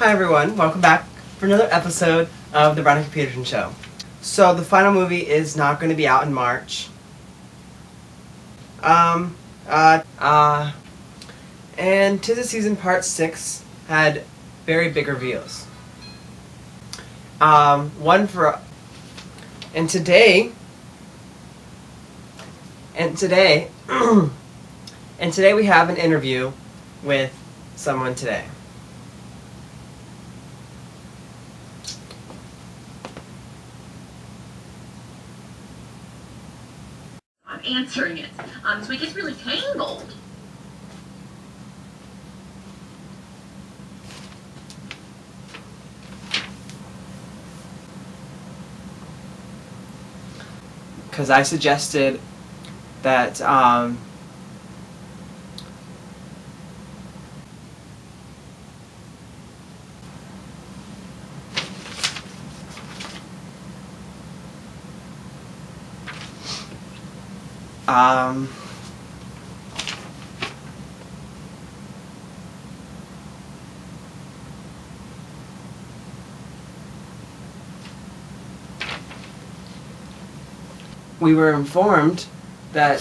Hi everyone, welcome back for another episode of the Veronica Peterson Show. So the final movie is not going to be out in March. Um, uh, uh, and Tis the Season Part 6 had very big reveals. Um, one for, and today, and today, and today we have an interview with someone today. Answering it. Um, so it gets really tangled. because I suggested that um, um, we were informed that